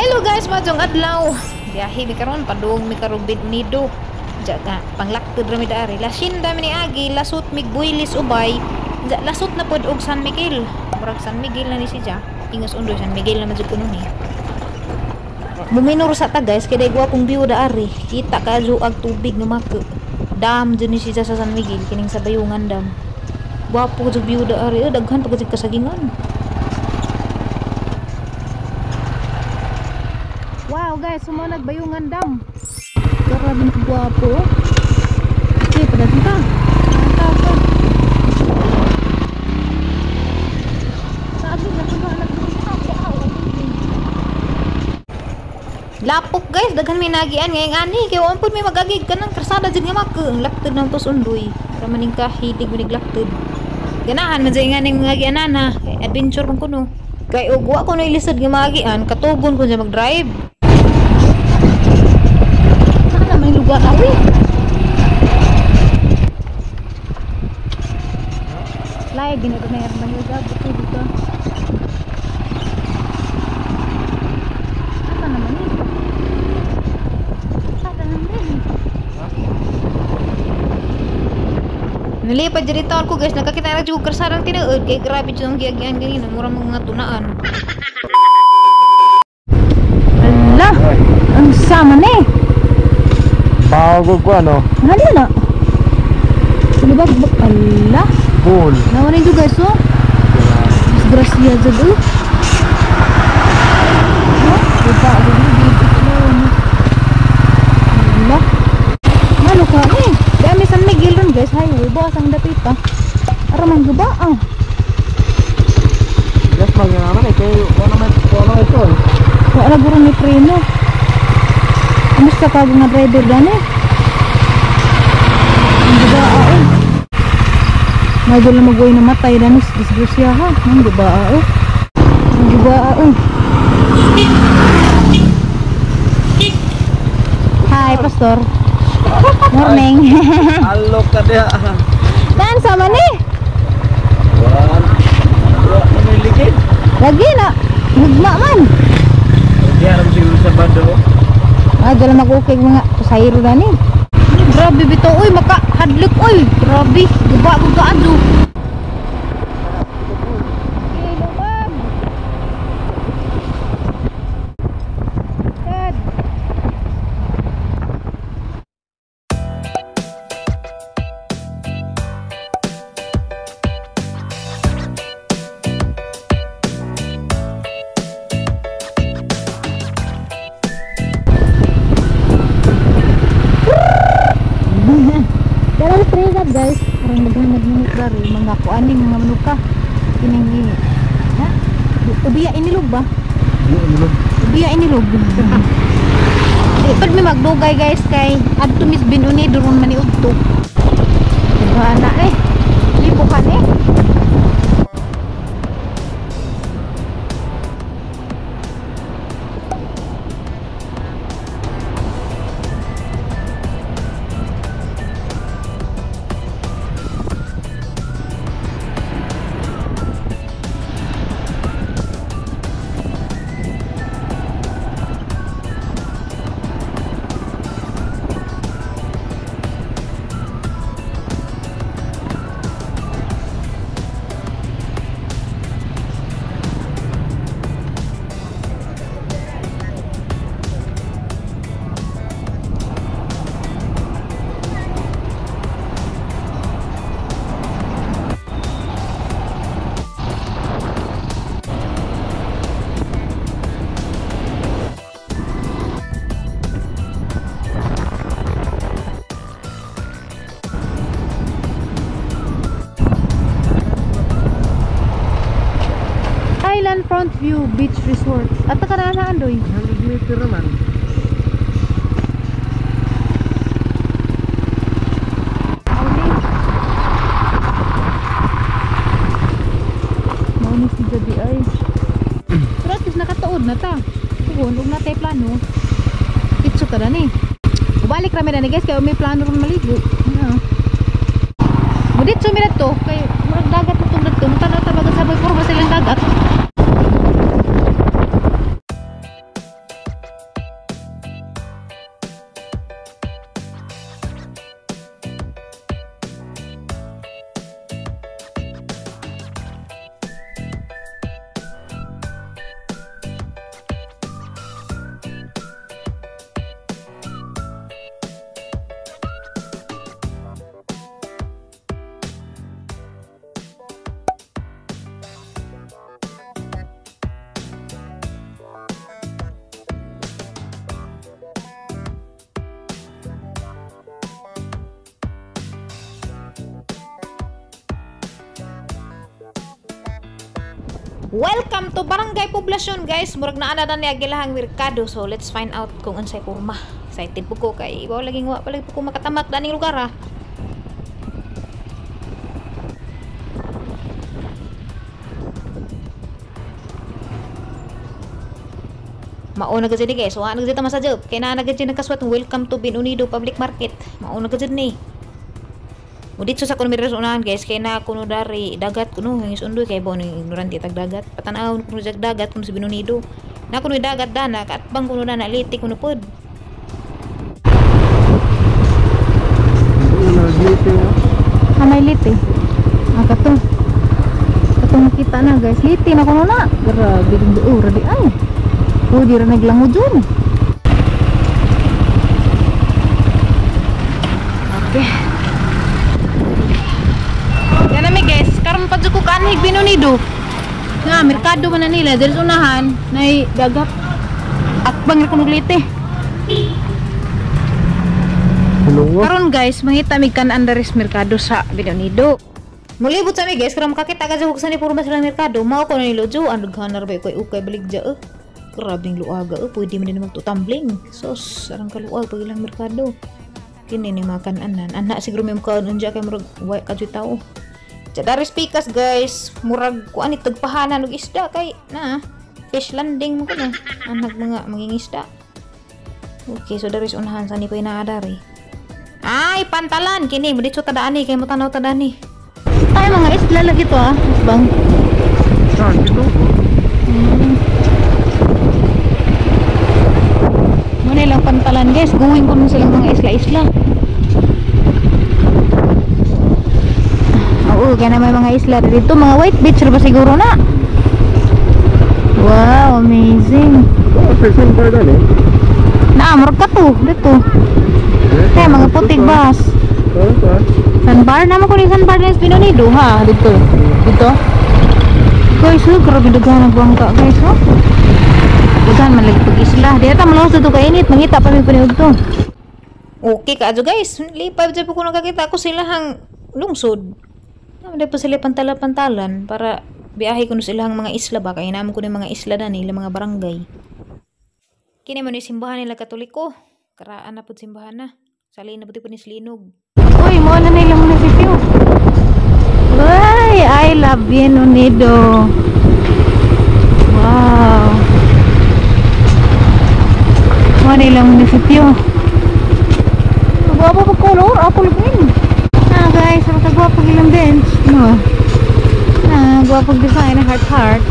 Hello guys, madong adlaw. Biyahe mi karon padung mi karong nido. Jaga panglaktod ra mi daari. Lasinda mi ni agi, lasot mig builis ubay. Ja, lasot na pod og San Miguel. Murag San Miguel na ni siya. Ingas undoy San Miguel na man jud kuno ni. Buminor sa ta guys, kay gwapong view daari. Kita ka ag tubig nga mako. Dam jud ni siya sa San Miguel kining sa Bayungan dam. Gwapo jud view daari, daghan pa jud kasagingan. Guys, sumunag bayungan dam. Grabe ka gwapo. Okay, padating ka. Lapok guys, daghan may nagian ngayong ani kay wa pud may magagig ka ng krasada jud nga mak. Ang laktod ng pusundoy. Para maning ka hilig manig laktod. Ganahan man jay nga ning mga gianana. Kay adventure man kuno. Kay ugwa ko na ilisod nga magian, katugon ko siya mag-drive. Sana may lugar awi. Lai gini ko na yung mga lugar dito dito. Apa naman ni? Sada naman. Nalipad diri taon ko guys, nakakita na juga sarang tinuod kay grabe jud ang giagian ganina, mura mga tunaan. Ala, ang sama ni. Bago ko ano, Nali na. Lubag bag full. Nawa na juga so. Disgrasya jud eh. No, kita ada di dito Ala. Malo ka ni. Dami San Miguel ron guys, highway bawas ang dapit pa. Ara man guba ah. Just mag naman eh, kay wala naman, wala ito eh. Wala guro ni ka nga driver gani? Ang guba ah eh. Magul na magway na matay danis disgrasya ha. Ang guba ah eh. Ang guba ah eh. Hi, Pastor. Morning. Alok ka dia. Saan sama ni? Lagi na. Hugma man. Dia alam siguro sa bando. Ah, dala magukig mga pasahero na ni. Grabe bito, uy, maka hadlok, uy. Grabe, guba mo ka ado. Pero Ubiya inilog ba? Ubiya inilog. Di pag may magdugay guys kay adto mis binuni duron man ni udto. Diba na eh. Lipo ka eh. Beach Resort. At ka na na andoy. 100 meter naman. Mao ni si Gabi ay. Pero at least na ta. Tugon, huwag plano. Itso ka na ni. Na ni guys, kaya may plano rin maligo. Ano? Mudit sumirat to, kay murag dagat na itong dito. Mutanaw tabagan sabay puro ba silang dagat. Welcome to Barangay Poblasyon guys. Murag na ana na ni Agilahang Merkado. So let's find out kung unsay porma. Excited po ko kay ibaw lagi wa pa lagi po ko makatamak daning lugar ah. Mauna ka dyan guys. So, ano dito masadyo? Kaya na nagad dyan nagkaswat. Welcome to Binunido Public Market. Mauna dyan ni. O dito sa kuno miras unahan guys. Kaya na kuno dari dagat kuno. Yung isundoy kaya ba ni ignorante tag dagat. Patanaw kuno jag dagat kuno sa Binunido. Na kuno dagat dana. Katbang kuno na naliti kuno pod. Ah, liti. Ah, kato. Kato makita na guys. Liti na kuno na. Grabe yung doon. Radi ay. Oh, di ra naglango dyan. Okay. Yan na mi guys. Dyan ko kanig binunido. Nga, merkado man na nila. Sa unahan, na dagat. At bangir ko nagliti. Ano mo? Karon guys, mangita mig kan andaris merkado sa Binonido. Mulibot sa mi guys, karon makakita ka sa ni purma sila merkado. Mao ko na nilo jo, ang daghanar ba koy ukay baligja eh. Grabing luaga eh, pwede man din magtutumbling. Sos, sarang kaluag pag ilang merkado. Kini ni makan anan. Anak siguro may mukhaon unja kay murag way ka tao. Chadaris pikas guys, murag kuan itag pahanan og isda kay na fish landing mo kuno. Anak mga mangingisda. Okay, so daris unahan sa ni pay naadari. Ay, pantalan. Kini, mo dito tadaan ni. Kaya mo tanaw tadaan ni. Ay, mga isla lagi to ah. Bang. Saan dito? Muna lang pantalan guys. Guwing ko nun silang mga isla-isla. Oo, kaya na may mga isla dito. Mga white beach ba siguro na? Wow, amazing. Oh, isang bar na eh. Naamor ka to. Dito. Kaya mga putik bas. Sandbar naman ko ni sandbar na Espinonido ha. Dito. Dito. Guys, oh, grabe dagan ang bangka guys, oh. Dagan man lagi pag isla. Di ata malos dito kainit, mangita pa mi paniud to. Okay ka guys. Lipay dyan po ko nakakita ko sila hang lungsod. Naman pa sila pantala-pantalan para biyahe ko silang mga isla ba. Kaya naman ko ng mga isla na nila mga barangay. Kini man simbahan nila katoliko. Karaan na po simbahan na. Salin na pati po ni Slinog. Uy, mo na nila munisipyo. Uy, I love Bien Unido. Wow. Mo na ilang munisipyo. Gwapo pa color, apple green. Guys, ano ka gwapo ilang bench? No. Ah, gwapo design, heart heart.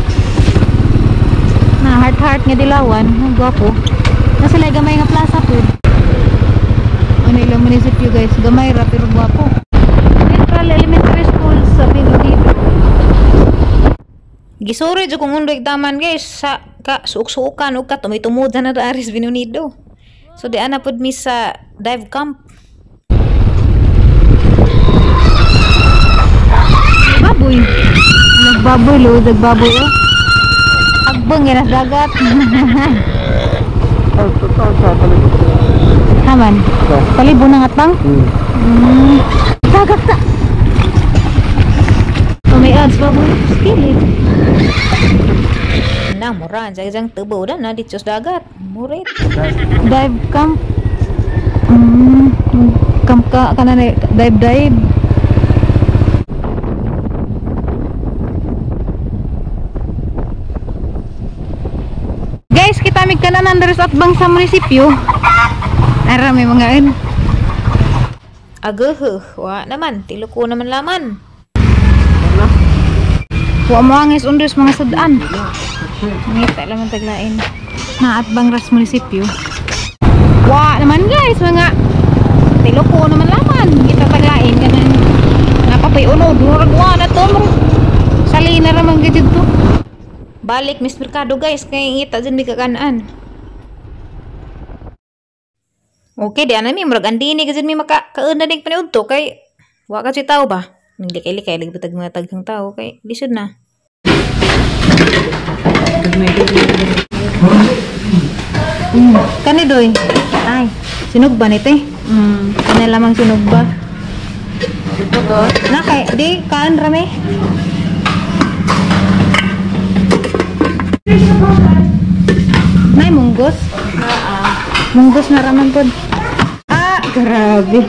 Na heart heart nga dilawan, ang gwapo. Nasa lay gamay nga plaza food. Ano ilang munisipyo guys, gamay ra pero gwapo. Central Elementary School sa Pinodito. Gisuri jud kung undoy taman guys sa ka suok-suokan ug ka tumitumod na na Aris Binunido. So di ana pud mi sa dive camp. Baboy. Nagbaboy lo, nagbaboy oh. Agbang yan sa dagat. Saan, saan, saan, palibot? Haman. Saan? Palibo na nga tang. Hmm. Mm. Dagat na. Oh, may odds ba mo? Skillet. Na, mura. Jagang tubo na na dito sa dagat. Murit. Dive camp. Mm. Camp ka, ka na dive dive. Guys, kita mig kanan dari at bang sa munisipyo. Ara may mga an. Agah, wa naman, tilo ko naman laman. Wa mo angis undos mga sudan. Ngita lang ang taglain. Na at bang ras munisipyo. Wa naman guys, mga tilo ko naman laman. Balik Miss Mercado guys, kay ngita dyan may kakanaan. Okay, di ana mi murag andini kasi maka kauna ning paniud to kay wa ka si tao ba? Hindi kay likay lagi tag mga taghang tao kay lisod na. Mm, kani doy. Ay, sinog ba nite? Mm, kani lamang sinog ba? Na kay di kan rame. May munggos? Munggos na raman po. Ah, grabe.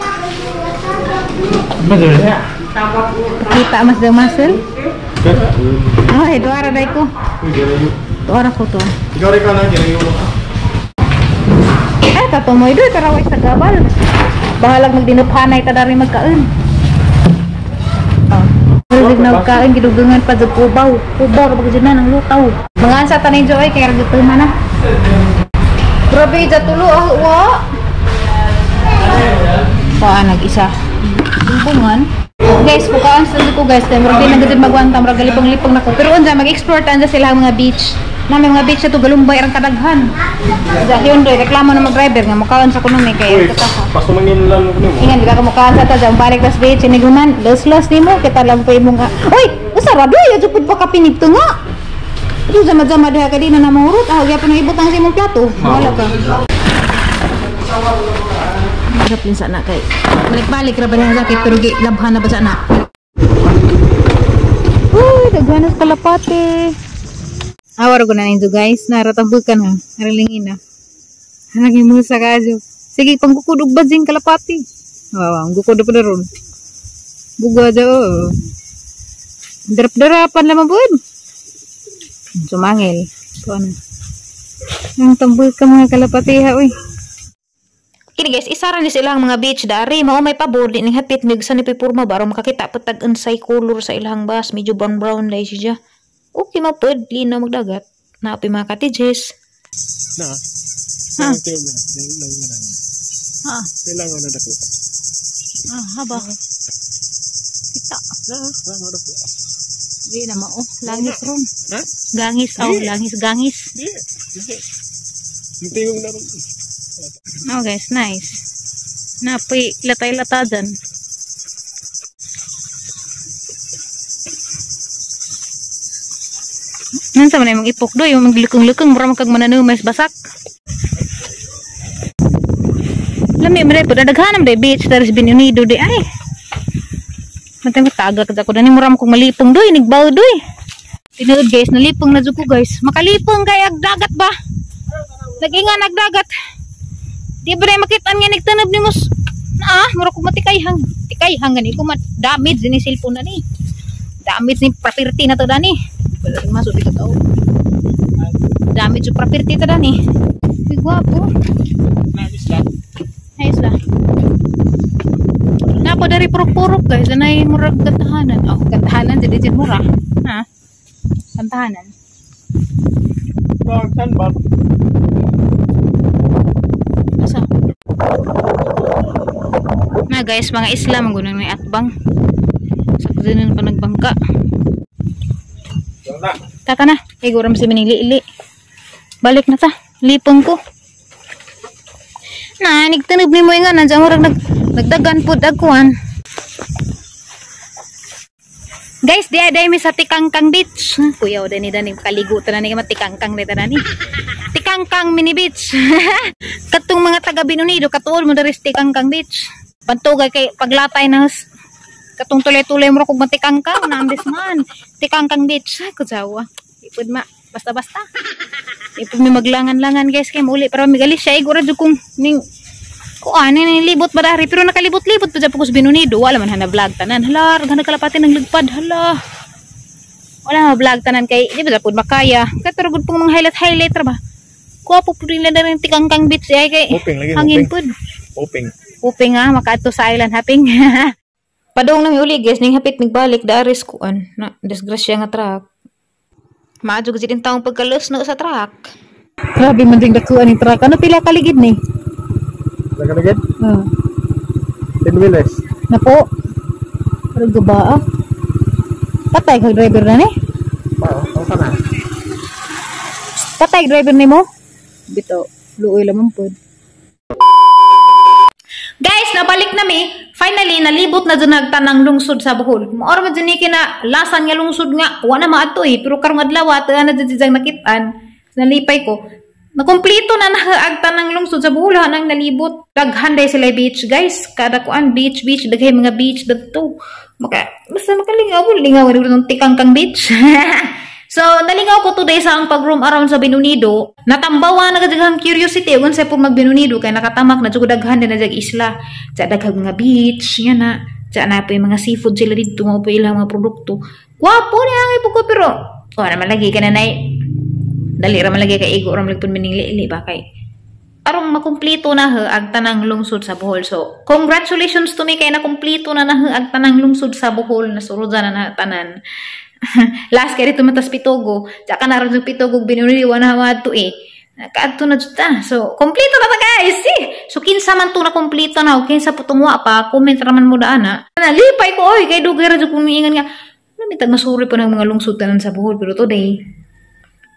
Kita mas daw muscle? Oh, ito ara day ko. Ito ara ko to. Ikaw rin ka na, Eh, tatumoy doy, taraway sa gabal. Bahalag magdinuphanay ta dari magkaon. Pero na magkaon, gidugungan pa sa kubaw. Kubaw, kapag dyan na ng lutaw. Mga ansa tanay jo ay, kaya ragituman na. Grabe, jatulo, ah, wa. Paa, nag-isa. Tumbungan. Guys, bukaan sa ko guys, kaya marag din nagdid magwanta, marag galipang-lipang nako. Pero unja mag-explore tanda sila ang mga beach. Na may mga beach na to galumbay ang kadaghan. Sa yun doy, reklamo na mag-driver nga mukaon sa kuno may kaya kita ka. Pas tumangin lang ko nimo. Ingan di ka mukaan sa ta jang balik tas beach ini guman, los-los nimo kita lang pa imong. Oy, usara doy, ajo pud pa kapinigto nga. Ito sama-sama diha ka di na namurot. Ah, gyapon ang ibutang sa imong plato. Wala ka. Hirap din sana kay. Balik-balik ra ba niya sakit pero labhan na ba sana? Uy, daghanas kalapate. Awar ko na ninyo guys. Naratabog ka na. Naralingin na. Hanagin mo sa kaso. Sige, panggukudog ba ding kalapati? Wow, ang gukudog pa na ron. Buga daw. oh. Darap-darapan naman po. Sumangil. Ito na. Ang tambol ka mga kalapati ha, uy. Kini guys, isara ni silang mga beach dari mao may pabor di ning hapit mig sa ni pipurma baro makakita patag unsay color sa ilang bus medyo brown brown dai siya. Okay mapod linaw magdagat. Naapi mga cottages. Na. Ha? Tingnan na. Tingnan na. Ha, Kailangan na dako. ah, haba. Kita. Na, na dako. Di na mao. Langis ron. Ha? Gangis aw, langis gangis. Di. Tingnan na ron. Oh guys, nice. Napi latay-latadan. Nansa man imong ipok do, yung maglukong-lukong mura kag mananumes basak. Lami man po daghanam day beach there's been unido di ay. Matang taga kada ko dani mura kong malipong do, nigbaw do. Tinuod guys, nalipong na ko guys. Makalipong kay ag dagat ba? Naginga nagdagat. Di ba rin makita nga nagtanab ni mos ah, mura ko matikayhang. Tikayhang gani ko mat damage din cellphone na ni. Damage ni property na to dani. Wala masuk dito to. Damage yung property to dani. Uy, gwapo. Nagis lang. Ayos lah. Napa dari purok-purok guys, anay murag kantahanan. Oh, kantahanan jadi jadi murah. Ha? Kantahanan. San ba? Asa? Na guys, mga Islam ang gunang may atbang. Sa kuzinan pa nagbangka. Na. Taka na. Iguram si minili-ili. Balik na ta. Lipong ko. Na, nigtunod ni mo nga. Nandiyan mo rin nag, nagdagan po dagkuhan. Guys, di aday mi sa Tikangkang Beach. Kuya, o dani dani kaligutan na ni matikangkang ni dani. Tikangkang mini beach. Katong mga taga Binunido, katuol mo dari sa Tikangkang Beach. Pantugay kay paglatay na katong tulay-tulay mo kung matikangkang nambis man. Tikangkang Beach. Ay, kusawa. Ipod ma. Basta-basta. Ipod mi maglangan-langan guys kay muli pero migalis siya igura jud kung ning ko ano ni libot ba dari pero nakalibot-libot pa dyan po sa Binunido wala man hana vlog tanan hala raghan kalapati ng lugpad hala wala ma vlog tanan kay di ba pud makaya kay pero gud pong mga highlight highlight ra ba kuha po pud nila na rin tikangkang beach ay kay Uping lagi, hangin pud Uping. uping nga makaadto sa island hopping padong nang uli guys ning hapit migbalik daris kuan na disgrasya nga truck Maadyo kasi din taong pagkalos no sa truck. Grabe man ding dakuan ni truck. Ano pila kaligid ni? Nakalagad? Oh. 10 wheelers. Na po. Pero gaba ah. Patay kag driver na ni. Wow, ang sana. Patay driver ni mo. Bito. Luoy lamang pod. Guys, nabalik na mi. Finally, nalibot na dun nagtanang lungsod sa Bohol. Maor man dyan kina lasan nga lungsod nga. Wala maato eh. Pero karong adlaw, ata na dyan dyan nakitaan. Nalipay ko. Nakumplito na nahaagta ng lungsod sa Bohol. Hanang nalibot. Daghan day sila beach, guys. Kada kuan beach, beach. Daghay mga beach. Dagto. Maka, basta makalingaw. Lingaw rin ng tikangkang beach. So, nalingaw ko today sa ang pag-roam around sa Binunido. Natambawa na kadaghang curiosity ugon sa po mag-Binunido kay nakatamak na jud daghan na jag isla. Sa daghang mga beach, yan na. Sa na pa yung mga seafood sila dito, mga pa ilang mga produkto. Wapo ni ang ipo ko pero oh, naman lagi ka na nay. Dali ra man lagi ka igo ra man pun minili ba kay arong makumpleto na he ag tanang lungsod sa Bohol. So, congratulations to me kay nakumpleto na na he ag tanang lungsod sa Bohol na surudan na na tanan. Last kay rito matas pitogo. Tsaka na rin pitogo binuniliwan na hamad to eh. Kaadto na dyan ta. So, kompleto na ta guys. Eh. So, kinsa man to na kompleto na kinsa po tungwa pa, comment raman mo daan ha. Nalipay ko oy kay dugay ra jud kumiingan nga. Namitag masuri pa ng mga lungsod tanan sa Bohol pero today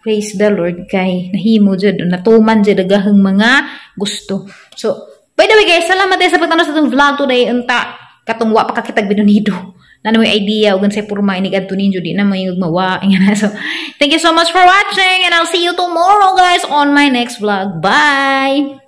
praise the Lord kay nahimo jud natuman jud dagahang mga gusto. So, by the way guys, salamat tayo sa pagtanaw sa itong vlog today. Unta, katungwa pa kakitag binunido na may idea ugan sa purma ini gadto ninjo di na may gumawa so thank you so much for watching and i'll see you tomorrow guys on my next vlog. Bye.